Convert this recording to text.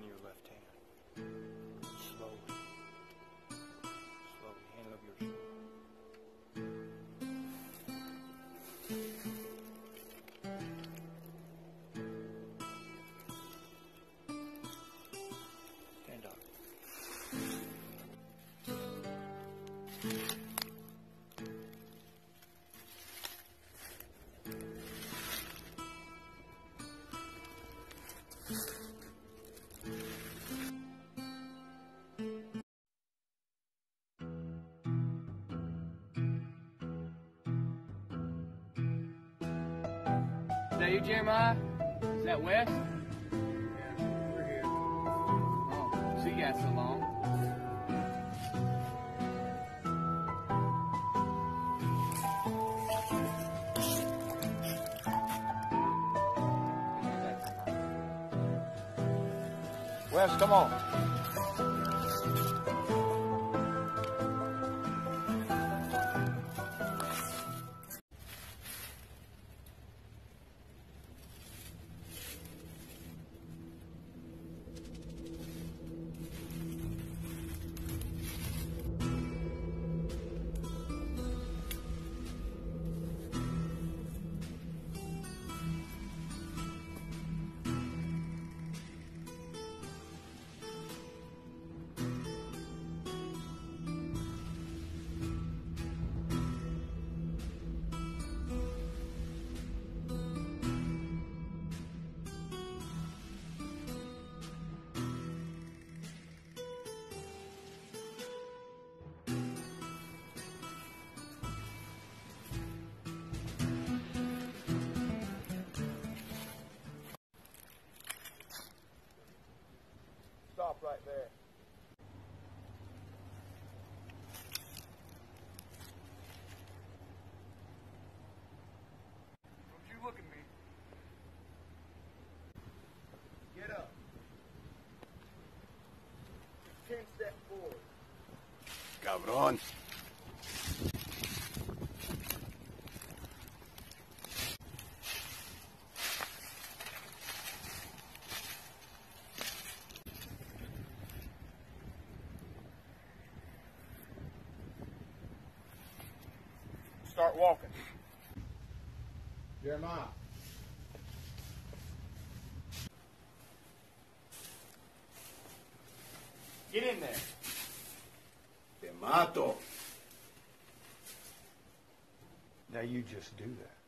to your left hand. That you, Jeremiah? Is that Wes? Yeah, we're here. Oh, see you guys so long. Wes, come on. Ten forward. Cabrón. Start walking. Jeremiah. Get in there. Te mato. Now you just do that.